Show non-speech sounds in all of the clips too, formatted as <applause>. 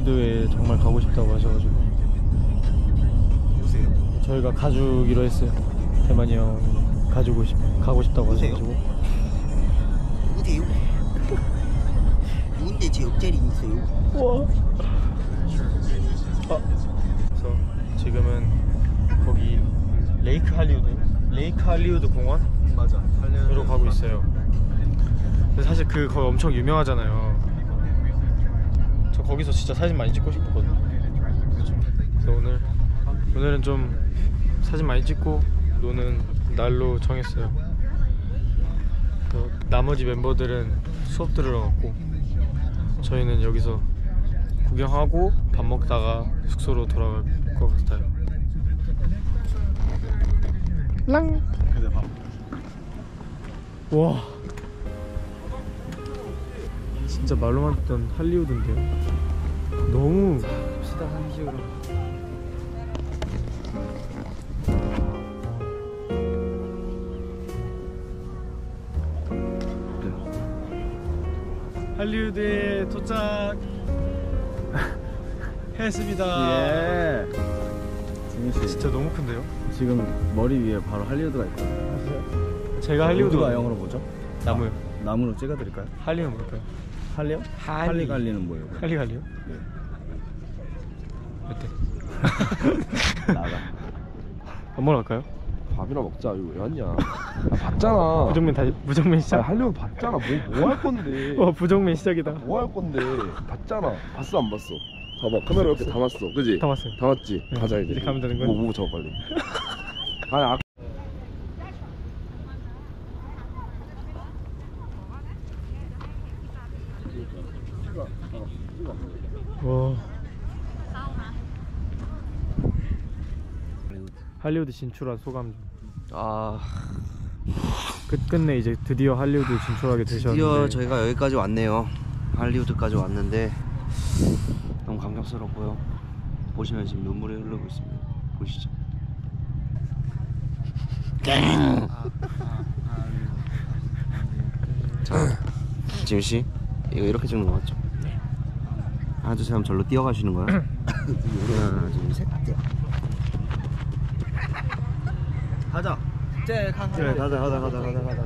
할리우드에 정말 가고 싶다고 하셔가지고 누구세요? 저희가 가주기로 했어요. 대만이 형 가지고 싶 가고 싶다고 누구세요? 하셔가지고 누구세요? 누군데 제 옆자리 있어요? 와. 아, 그래서 지금은 거기 레이크 할리우드, 레이크 할리우드 공원 맞아. 으로 가고 있어요. 근데 사실 그 거기 엄청 유명하잖아요. 저 거기서 진짜 사진 많이 찍고 싶거든요. 그래서 오늘 오늘은 좀 사진 많이 찍고 노는 날로 정했어요. 또 나머지 멤버들은 수업 들으러 갔고 저희는 여기서 구경하고 밥 먹다가 숙소로 돌아갈 것 같아요. 랑. 와 진짜 말로만 듣던 할리우드인데요 너무 시다 한식으로. 할리우드에 도착 <laughs> 했습니다 예. 지민 씨 진짜 너무 큰데요? 지금 머리 위에 바로 할리우드가 있거든요. 제가 할리우드가 우드가 영어로 뭐죠? 나무요 나무로 찍어드릴까요? 할리는 뭘까요? 할리요? 할리. 갈리는 뭐예요? 할리 할리요? 네. 어때? <laughs> 나가. 밥 먹으러 갈까요? 밥이나 먹자 이거 왜 왔냐 아, 봤잖아 부정면 다시 부정면 아, 시작 하려면 봤잖아 뭐 뭐 할 건데 와 부정면 시작이다 뭐 할 건데 봤잖아 봤어 안 봤어 봐봐 카메라 이렇게 담았어 그지 담았어요. 담았지 네, 가자 이제 이제 가면 되는 거야? 뭐, 뭐 잡아 빨리 <laughs> 아니 아, 와. 할리우드 진출한 소감 좀. 아. 끝끝내 이제 드디어 할리우드 진출하게 되셨는데. 드디어 저희가 여기까지 왔네요. 할리우드까지 왔는데 너무 감격스럽고요. 보시면 지금 눈물이 흐르고 있습니다. 보시죠. 자 지민 씨 이거 이렇게 찍는 거 맞죠? 하면 절로 뛰어가시는 거야? 하나 둘셋 가자. 쟤 가. 그래 가자 가자 가자 가자 가자 가자.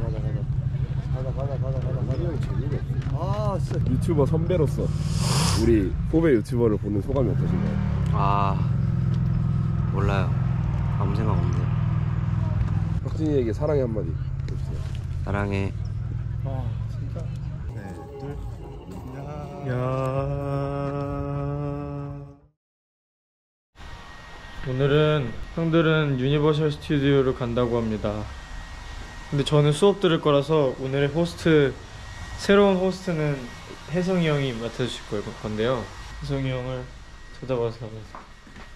가자 가자 가자 가자 가자. 가자 아 진짜. 유튜버 선배로서 우리 후배 유튜버를 보는 소감이 어떠신가요? 아 몰라요. 아무 생각 없네요 혁진이에게 사랑의 한마디 해주세요. 사랑해. 아 진짜. 야 오늘은 형들은 유니버셜 스튜디오를 간다고 합니다. 근데 저는 수업 들을 거라서 오늘의 호스트 새로운 호스트는 혜성이 형이 맡아주실 거- 건데요. 혜성이 형을 찾아봐서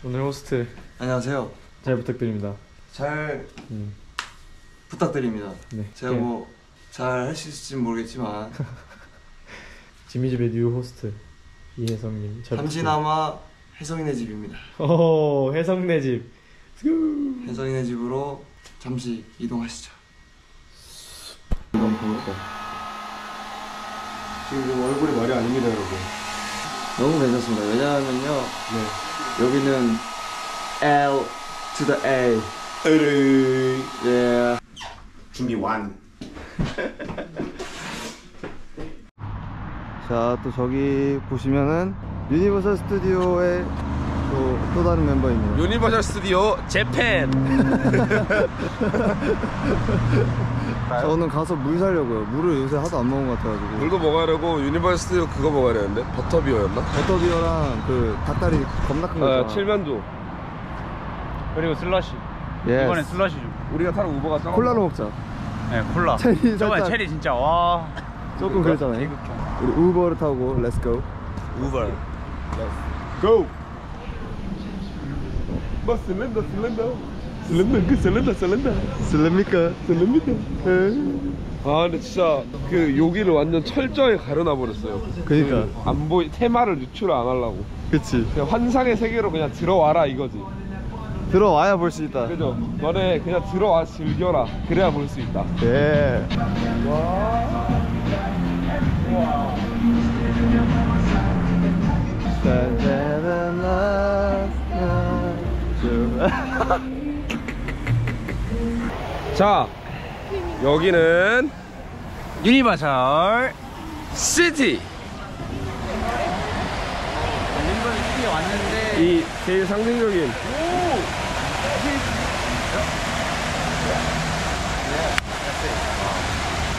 오늘 호스트 안녕하세요. 잘 부탁드립니다. 잘 음, 부탁드립니다. 네. 제가 뭐잘 할 수 있을지 모르겠지만 <laughs> 지미집의 new host 이혜성님 잘 잠시나마 혜성이네 집입니다. 오 혜성네 집. 혜성이네 집으로 잠시 이동하시죠. 지금 좀 얼굴이 말이 아닙니다 여러분 너무 괜찮습니다 왜냐하면요 여기는 L to the A 예 준비 완. <laughs> 자 또 저기 보시면은 유니버설 스튜디오의 또, 또 다른 멤버 있네요 유니버셜 스튜디오 재팬 <laughs> 저는 가서 물 사려고요 물을 요새 하도 안 먹은 것 같아가지고 물도 먹으려고 유니버셜 스튜디오 그거 먹어야 되는데 버터비어였나? 버터비어랑 그 닭다리 겁나 큰 거 아, 있잖아 칠면조 그리고 슬러시. Yes. 이번엔 슬러시 좀. 우리가 타는 우버가 작아 콜라로 먹자 네 콜라. 체리 저번에 살짝 체리 진짜 와. 조금 그랬잖아요 우리 우버를 타고 렛츠고 우버. 고! 뭐 슬렌더 슬렌더 슬렌더 그 슬렌더 슬렌더 슬랍니까? 슬렌더 아 근데 진짜 그 여기를 완전 철저하게 가려놔 버렸어요. 그니까. 그 안 보이 테마를 유출을 안 하려고. 그치. 그냥 환상의 세계로 그냥 들어와라 이거지. 들어와야 볼 수 있다. 그죠? 너네 그냥 들어와 즐겨라. 그래야 볼 수 있다. 예 <laughs> 자 여기는 유니버설 시티 왔는데 이 제일 상징적인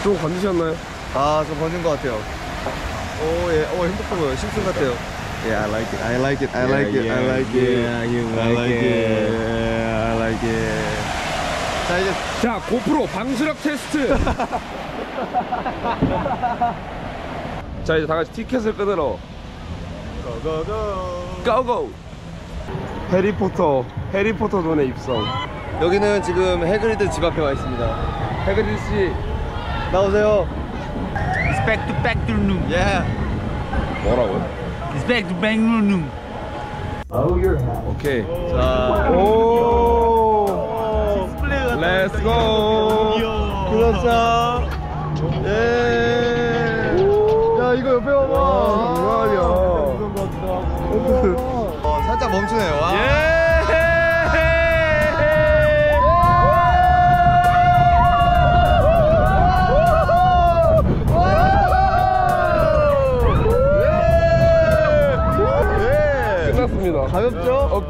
좀 건드셨나요? 아, 좀 번진 것 같아요. 오, 예, 오, 행복해 보여. 심슨 같아요. 예, I like it, I like it, I like it, I like it. yeah, you I like like it. it, I like it. 자, 이제 자 고프로 방수력 테스트 자 이제 다 같이 티켓을 끊으러 고고고. 고고 해리포터 해리포터 존에 입성 여기는 지금 해그리드 집 앞에 와 있습니다. 해그리드 씨 나오세요. It's back to back to room 예. 뭐라고요? It's back to back room 오케이 자, 오 let's go 그렇죠. 예. 야, 이거 옆에 봐봐. 장난이야 어, 살짝 멈추네요. 와. 예.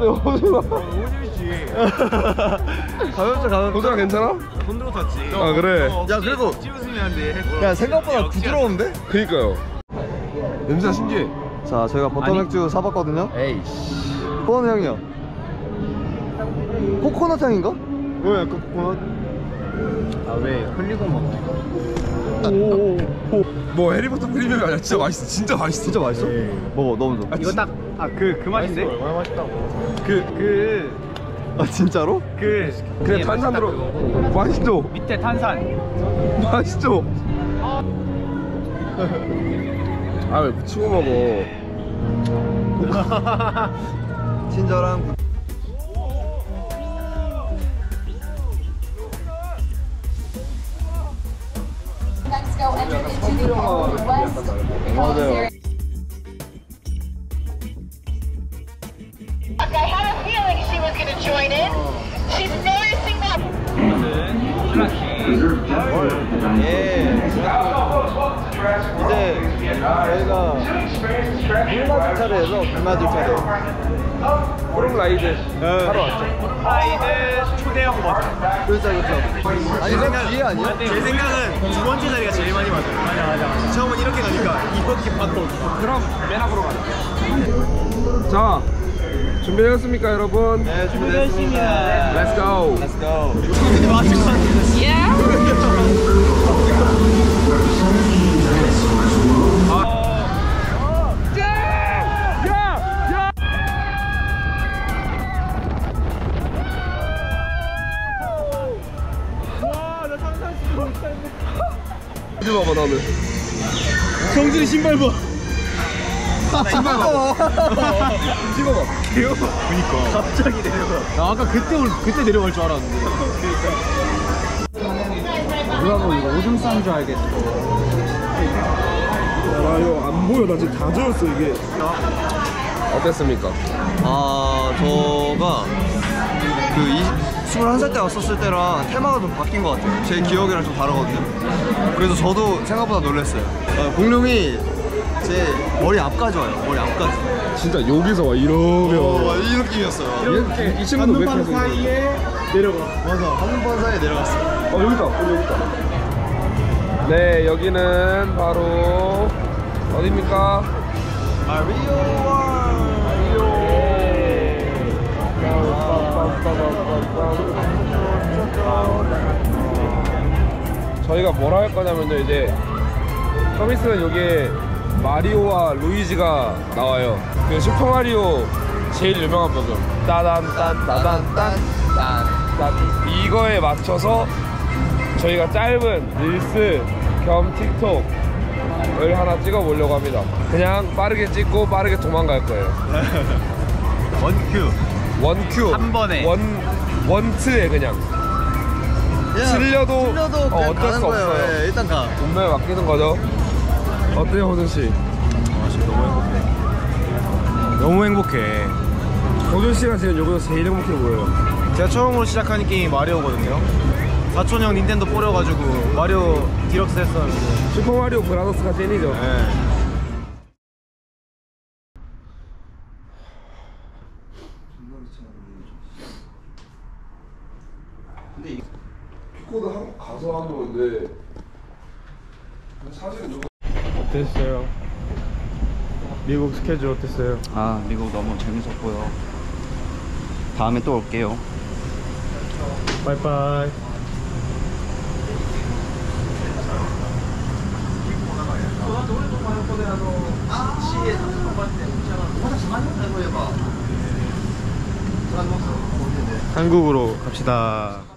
가볍죠? 어때요 호준아 가볍죠, 가볍죠. 호준아 괜찮아? 손들어 탔지 아 그래 야, 그래도 돼야 생각보다 부드러운데? 그니까요 냄새가 신기해 자, 저희가 버터 맥주 사봤거든요. 에이씨 코코넛 향이요. 코코넛 향인가? 왜 약간 코코넛? 아왜 흘리고 먹어? 뭐 해리포터 프리미엄이 아니야 진짜 맛있어. 진짜 맛있어. 진짜 맛있어? 먹어, 너무 좋아. 이거 딱 아 그 그 맛인데? 얼마나 맛있다고. 그그그 아 진짜로? 그, 그냥 탄산 들어 맛있죠? 밑에 탄산. 맛있죠? 아왜 묻히고 먹어? <laughs> 친절한 Into the West I had a feeling she was going to join in. She's noticing that. Yeah. 저희가 물맞을 차례에서 물맞을 차례. flume ride 하러 왔죠 ride 초대형 버스 그렇죠, 그렇죠. 아니 생각 뒤에 아니야? 제 생각은 두 번째 자리가 제일 많이 맞아요 맞아 맞아 맞아 처음은 이렇게 가니까 이렇게 바꿔 그럼 맨 앞으로 가자 자 준비되셨습니까 여러분? 네, 준비됐습니다. Let's go Let's go. 봐봐 나는. 정준이 신발 봐. <laughs> 찍어봐. 그니까. 갑자기 내려가. 나 아까 그때 올 그때 내려갈 줄 알았는데. 누가 보고 이거 오줌 싼 줄 알겠어. 아 이거 안 보여. 나 지금 다 젖었어 이게. 어땠습니까? 아, 저가 그 20, 21살 때 왔었을 때랑 테마가 좀 바뀐 것 같아요. 제 기억이랑 좀 다르거든요. 그래서 저도 생각보다 놀랐어요. 아, 공룡이 제 머리 앞까지 와요. 머리 앞까지. 진짜 여기서 와 이러면 어, 이 느낌이었어요. 이렇게 이 친구는 왜 계속 사이에 내려가 맞아. 한번 사이에 내려갔어요. 어 여기다 여기 여기 있다 네 여기는 바로 어디입니까? 마리오 저희가 뭐라 할 거냐면요 이제 좀 있으면 여기에 마리오와 루이지가 나와요. 그 슈퍼마리오 제일 유명한 버전. 따단 딴 따단 딴딴. 이거에 맞춰서 저희가 짧은 릴스 겸 틱톡을 하나 찍어 보려고 합니다. 그냥 빠르게 찍고 빠르게 도망갈 거예요. <laughs> 원큐 원큐 한 번에. 원 원트에 그냥 틀려도, 틀려도 어, 어쩔 수 거예요. 없어요. 예, 일단 가. 운명에 맡기는 거죠 어때요 호준 씨? 아 지금 너무 행복해 너무 행복해 호준 씨가 지금 여기서 제일 행복해 보여요 제가 처음으로 시작하는 게임이 마리오거든요. 사촌 형 닌텐도 빌려가지고 마리오 디럭스 했었는데. 슈퍼 마리오 브라더스가 찐이죠 네. 피코드 한국 가서 하는 건데 사실은 좀 어땠어요? 미국 스케줄 어땠어요? 아 미국 너무 재밌었고요. 다음에 또 올게요. Bye bye. 한국으로 갑시다.